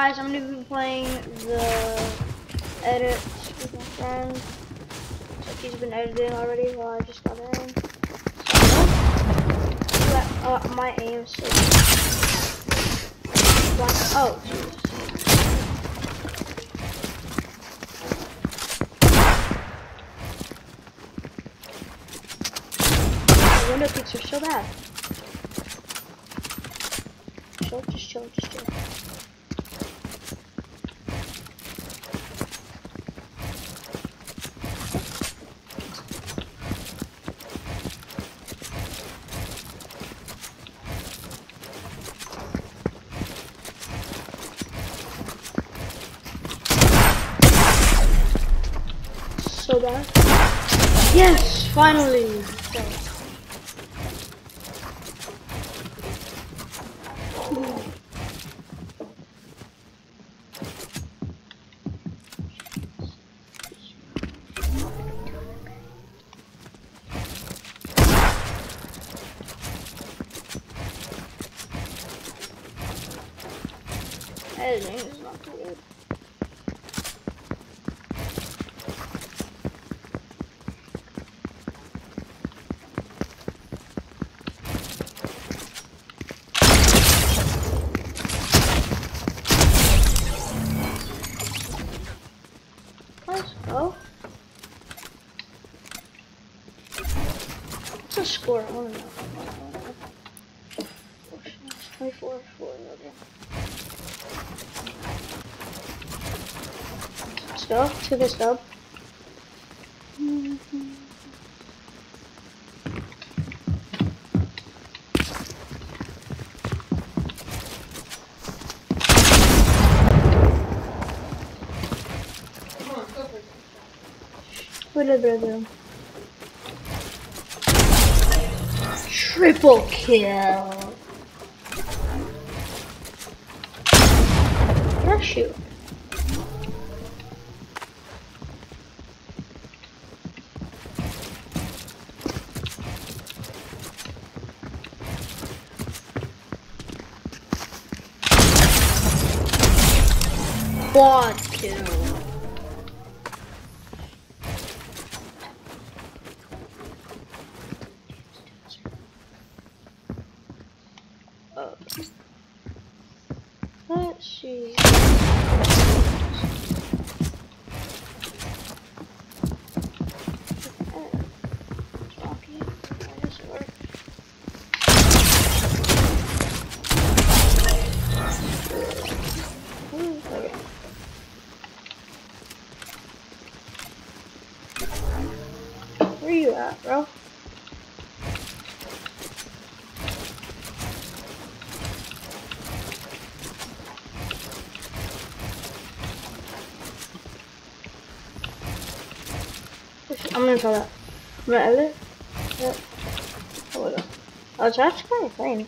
guys, I'm gonna be playing the edit with my friend. Like he's been editing already while I just got in. So, uh, my aim is so Oh, Jesus. Window peaks are so bad. Chill, just chill, just chill. Bad. Yes, finally. Editing is not good. What's the score? I want to know. 24, 4, okay. Let's go to this dub. Triple kill. I shoot? Quad kill. Uh, let's see. Uh, it's rocky. Why does it work? Ooh, okay. Where you at, bro? I'm gonna try that. I'm gonna edit. Yep. Oh my god. Oh, it's actually kind of clean.